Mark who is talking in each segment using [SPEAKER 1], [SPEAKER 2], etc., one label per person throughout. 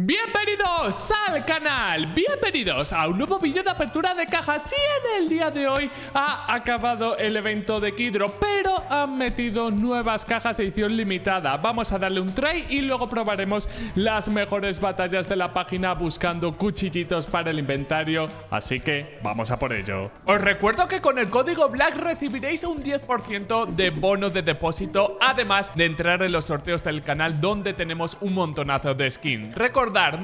[SPEAKER 1] Bienvenidos al canal, bienvenidos a un nuevo vídeo de apertura de cajas y en el día de hoy ha acabado el evento de Kidro, pero han metido nuevas cajas de edición limitada. Vamos a darle un try y luego probaremos las mejores batallas de la página buscando cuchillitos para el inventario, así que vamos a por ello. Os recuerdo que con el código BLACK recibiréis un 10% de bono de depósito, además de entrar en los sorteos del canal donde tenemos un montonazo de skin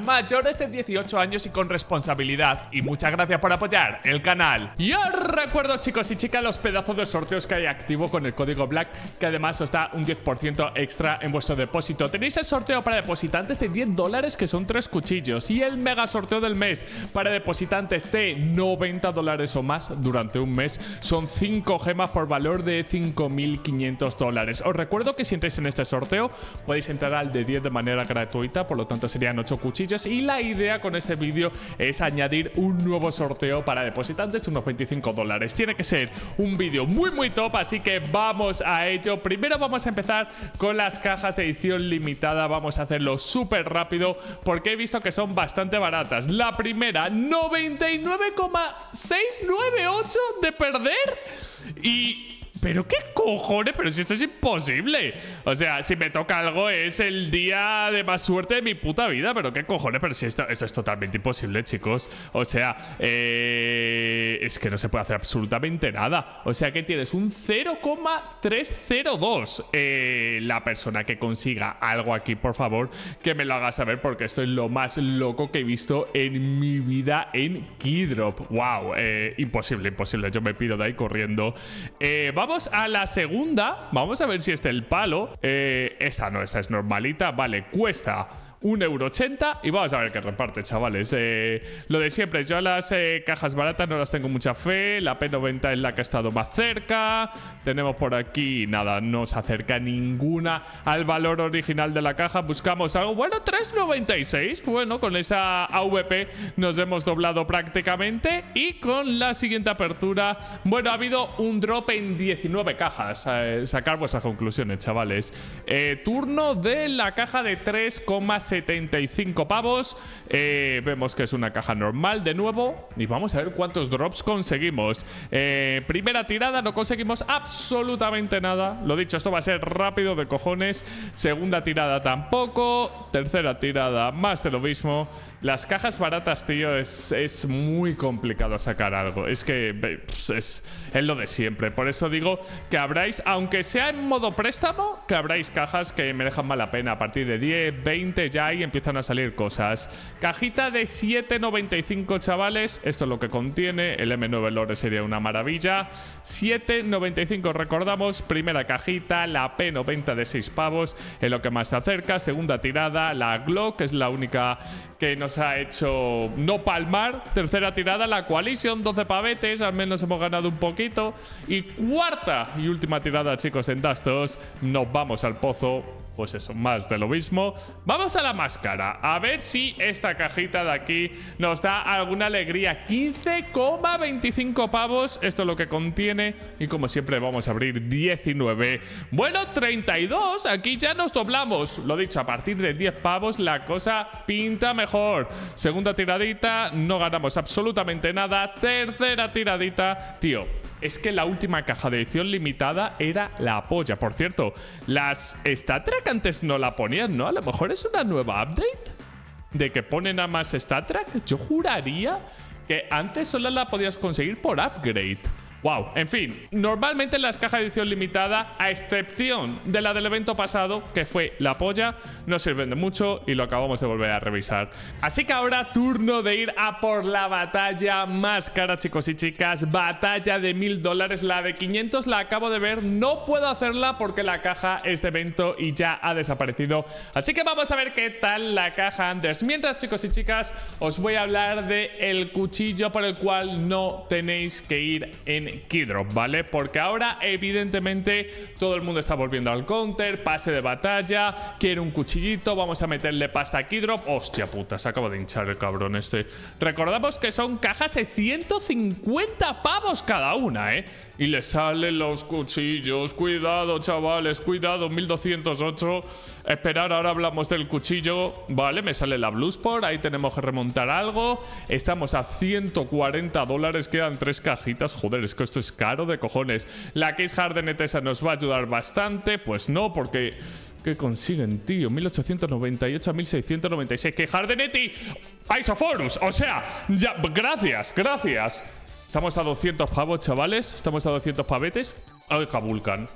[SPEAKER 1] mayores de 18 años y con responsabilidad. Y muchas gracias por apoyar el canal. Y os recuerdo, chicos y chicas, los pedazos de sorteos que hay activo con el código BLACK, que además os da un 10% extra en vuestro depósito. Tenéis el sorteo para depositantes de 10 dólares, que son 3 cuchillos, y el mega sorteo del mes para depositantes de 90 dólares o más durante un mes. Son 5 gemas por valor de 5.500 dólares. Os recuerdo que si entráis en este sorteo, podéis entrar al de 10 de manera gratuita, por lo tanto serían 8 cuchillos y la idea con este vídeo es añadir un nuevo sorteo para depositantes de unos 25 dólares. Tiene que ser un vídeo muy muy top, así que vamos a ello. Primero vamos a empezar con las cajas de edición limitada, vamos a hacerlo súper rápido porque he visto que son bastante baratas. La primera, 99,698 de perder y ¿Pero qué cojones? Pero si esto es imposible. O sea, si me toca algo es el día de más suerte de mi puta vida. Pero qué cojones, pero si esto, es totalmente imposible, chicos. O sea, eh, es que no se puede hacer absolutamente nada. O sea que tienes un 0,302. Eh, la persona que consiga algo aquí, por favor, que me lo haga saber porque esto es lo más loco que he visto en mi vida en Keydrop. Wow, eh, imposible, imposible. Yo me pido de ahí corriendo. vamos a la segunda. Vamos a ver si este el palo. Eh, esta no, esta es normalita. Vale, cuesta 1,80€ y vamos a ver qué reparte, chavales. Eh, lo de siempre, yo las eh, cajas baratas no las tengo mucha fe. La P90 es la que ha estado más cerca. Tenemos por aquí, nada, no se acerca ninguna al valor original de la caja. Buscamos algo, bueno, 3,96. Bueno, con esa AVP nos hemos doblado prácticamente. Y con la siguiente apertura, bueno, ha habido un drop en 19 cajas. Eh, sacar vuestras conclusiones, chavales. turno de la caja de 3,6 75 pavos. Eh, vemos que es una caja normal de nuevo. Y vamos a ver cuántos drops conseguimos. Eh, primera tirada, no conseguimos absolutamente nada. Lo dicho, esto va a ser rápido de cojones. Segunda tirada tampoco. Tercera tirada, más de lo mismo. Las cajas baratas, tío, es, es muy complicado sacar algo. Es que es, es lo de siempre. Por eso digo que habráis, aunque sea en modo préstamo, que habráis cajas que me dejan mala pena. A partir de 10, 20 ya ahí empiezan a salir cosas. Cajita de 7,95 chavales. Esto es lo que contiene. El M9 Lore sería una maravilla. 7,95 recordamos. Primera cajita. La P90 de 6 pavos. Es lo que más se acerca. Segunda tirada. La Glock, que es la única que nos ha hecho no palmar. Tercera tirada. La Coalition, 12 pavetes. Al menos hemos ganado un poquito. Y cuarta y última tirada, chicos, en Dastos. Nos vamos al pozo pues eso, más de lo mismo. Vamos a la máscara, a ver si esta cajita de aquí nos da alguna alegría. 15,25 pavos, esto es lo que contiene. Y como siempre vamos a abrir 19. Bueno, 32, aquí ya nos doblamos. Lo dicho, a partir de 10 pavos la cosa pinta mejor. Segunda tiradita, no ganamos absolutamente nada. Tercera tiradita, tío es que la última caja de edición limitada era la polla. Por cierto, las StatTrack antes no la ponían, ¿no? A lo mejor es una nueva update de que ponen a más StatTrack. Yo juraría que antes solo la podías conseguir por upgrade. Wow, en fin, normalmente las cajas de edición limitada, a excepción de la del evento pasado, que fue la polla, no sirven de mucho y lo acabamos de volver a revisar. Así que ahora turno de ir a por la batalla más cara, chicos y chicas. Batalla de mil dólares, la de 500 la acabo de ver, no puedo hacerla porque la caja es de evento y ya ha desaparecido. Así que vamos a ver qué tal la caja Anders. Mientras, chicos y chicas, os voy a hablar de el cuchillo por el cual no tenéis que ir en Keydrop, ¿vale? Porque ahora evidentemente todo el mundo está volviendo al counter, pase de batalla, quiere un cuchillito, vamos a meterle pasta a Keydrop. Hostia puta, se acaba de hinchar el cabrón este. Recordamos que son cajas de 150 pavos cada una, ¿eh? Y le salen los cuchillos. Cuidado, chavales, cuidado, 1208. Esperar, ahora hablamos del cuchillo. Vale, me sale la Bluesport. Ahí tenemos que remontar algo. Estamos a 140 dólares. Quedan tres cajitas. Joder, es que esto es caro de cojones. La Case Hardenet esa nos va a ayudar bastante. Pues no, porque... ¿Qué consiguen, tío? 1898 a 1696. ¡Que Hardenetti! ¡Isoforus! O sea, ya... Gracias, gracias. Estamos a 200 pavos, chavales. Estamos a 200 pavetes. Ay, Vulcan.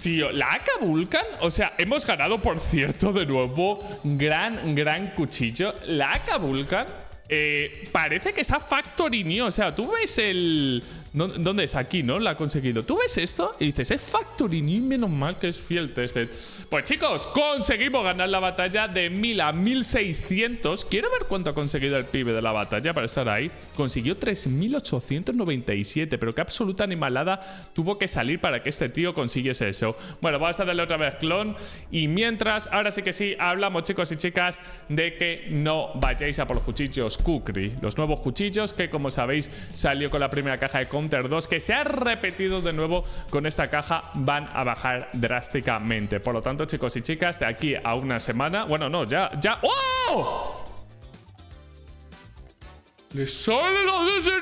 [SPEAKER 1] Tío, la AK Vulcan, o sea, hemos ganado, por cierto, de nuevo, gran, gran cuchillo. La AK Vulcan eh, parece que está Factory New. O sea, tú ves el, ¿Dónde es? Aquí, ¿no? La ha conseguido. ¿Tú ves esto? Y dices, es Factory y menos mal que es fiel tested. Pues chicos, conseguimos ganar la batalla de 1000 a 1600. Quiero ver cuánto ha conseguido el pibe de la batalla para estar ahí. Consiguió 3897, pero qué absoluta animalada tuvo que salir para que este tío consiguiese eso. Bueno, vamos a darle otra vez clon. Y mientras, ahora sí que sí, hablamos chicos y chicas de que no vayáis a por los cuchillos Kukri. Los nuevos cuchillos que como sabéis salió con la primera caja de Counter 2 que se ha repetido de nuevo con esta caja van a bajar drásticamente. Por lo tanto, chicos y chicas, de aquí a una semana... Bueno, no, ya... ya ¡Oh! ¡Le sale la de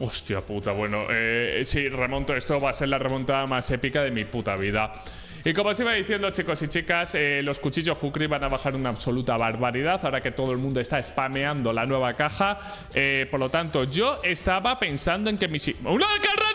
[SPEAKER 1] Hostia puta, bueno, eh, si remonto esto va a ser la remontada más épica de mi puta vida. Y como os iba diciendo, chicos y chicas, eh, los cuchillos Kukri van a bajar una absoluta barbaridad ahora que todo el mundo está spameando la nueva caja. Eh, por lo tanto, yo estaba pensando en que mi... ¡Una X!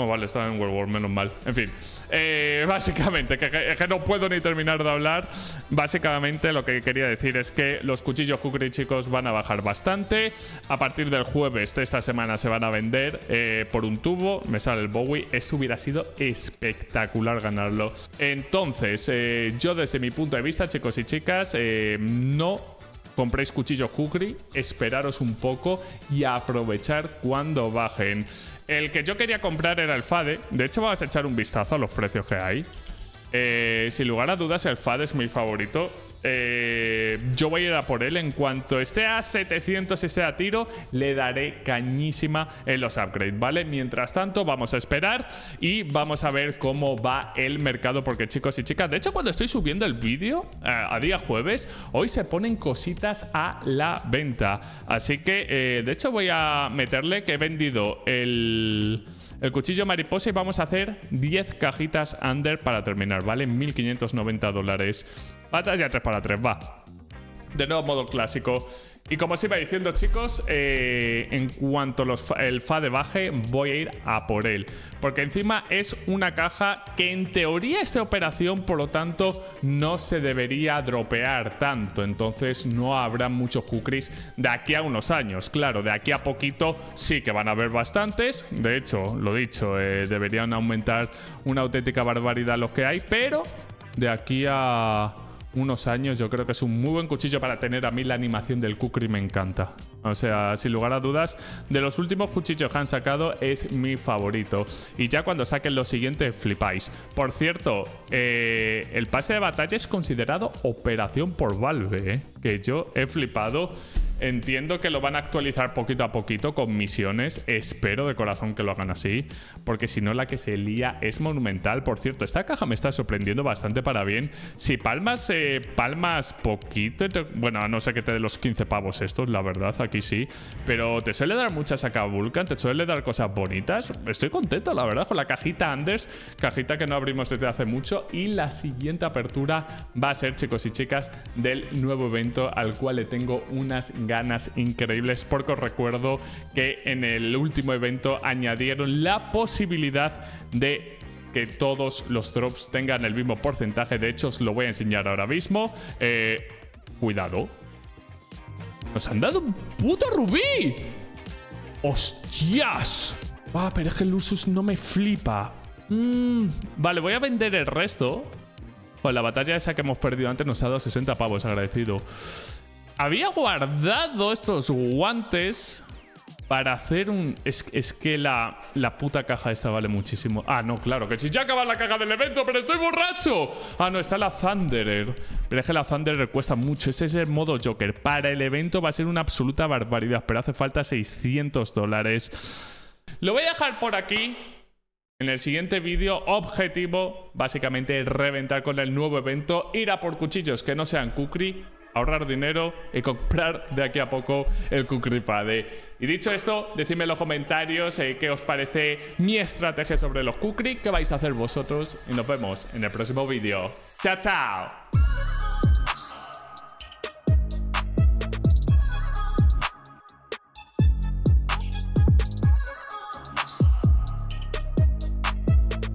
[SPEAKER 1] Oh, vale, estaba en World War, menos mal. En fin, eh, básicamente, que, no puedo ni terminar de hablar. Básicamente, lo que quería decir es que los cuchillos Kukri, chicos, van a bajar bastante. A partir del jueves de esta semana se van a vender eh, por un tubo. Me sale el Bowie. Esto hubiera sido espectacular ganarlo. Entonces, eh, yo desde mi punto de vista, chicos y chicas, no compréis cuchillos Kukri, esperaros un poco y aprovechar cuando bajen. El que yo quería comprar era el Fade. De hecho, vamos a echar un vistazo a los precios que hay. Eh, sin lugar a dudas, el Fade es mi favorito. Eh, yo voy a ir a por él. En cuanto esté a 700 esté a tiro, le daré cañísima en los upgrades, ¿vale? Mientras tanto, vamos a esperar y vamos a ver cómo va el mercado. Porque, chicos y chicas, de hecho, cuando estoy subiendo el vídeo eh, a día jueves, hoy se ponen cositas a la venta. Así que, eh, de hecho, voy a meterle que he vendido el el cuchillo mariposa y vamos a hacer 10 cajitas under para terminar, ¿vale? 1590 dólares. Batalla 3 para 3, va. De nuevo modo clásico. Y como os iba diciendo, chicos, eh, en cuanto los, el FADE baje, voy a ir a por él. Porque encima es una caja que en teoría es de operación, por lo tanto, no se debería dropear tanto. Entonces, no habrá muchos kukris de aquí a unos años. Claro, de aquí a poquito sí que van a haber bastantes. De hecho, lo dicho, eh, deberían aumentar una auténtica barbaridad los que hay, pero de aquí a unos años. Yo creo que es un muy buen cuchillo para tener. A mí la animación del Kukri me encanta. O sea, sin lugar a dudas, de los últimos cuchillos que han sacado es mi favorito. Y ya cuando saquen lo siguiente, flipáis. Por cierto, eh, el pase de batalla es considerado operación por Valve, ¿eh? que yo he flipado. Entiendo que lo van a actualizar poquito a poquito con misiones. Espero de corazón que lo hagan así. Porque si no, la que se lía es monumental. Por cierto, esta caja me está sorprendiendo bastante para bien. Si palmas, eh, palmas poquito. Bueno, a no ser que te dé los 15 pavos estos, la verdad, aquí sí. Pero te suele dar muchas acá Vulcan. Te suele dar cosas bonitas. Estoy contento, la verdad, con la cajita Anders. Cajita que no abrimos desde hace mucho. Y la siguiente apertura va a ser, chicos y chicas, del nuevo evento al cual le tengo unas ganas increíbles porque os recuerdo que en el último evento añadieron la posibilidad de que todos los drops tengan el mismo porcentaje. De hecho, os lo voy a enseñar ahora mismo. Eh, cuidado. Nos han dado un puto rubí. ¡Hostias! Ah, pero es que el Ursus no me flipa. Mm, vale, voy a vender el resto. Pues la batalla esa que hemos perdido antes nos ha dado 60 pavos, agradecido. Había guardado estos guantes para hacer un... Es, que la, la, puta caja esta vale muchísimo. Ah, no, claro, que si ya acaba la caja del evento, pero estoy borracho. Ah, no, está la Thunderer. Pero es que la Thunderer cuesta mucho. Ese es el modo Joker. Para el evento va a ser una absoluta barbaridad, pero hace falta 600 dólares. Lo voy a dejar por aquí. En el siguiente vídeo, objetivo, básicamente reventar con el nuevo evento, ir a por cuchillos que no sean kukri, ahorrar dinero y comprar de aquí a poco el Kukripade. Y dicho esto, decidme en los comentarios eh, qué os parece mi estrategia sobre los Kukri, qué vais a hacer vosotros y nos vemos en el próximo vídeo. ¡Chao, chao!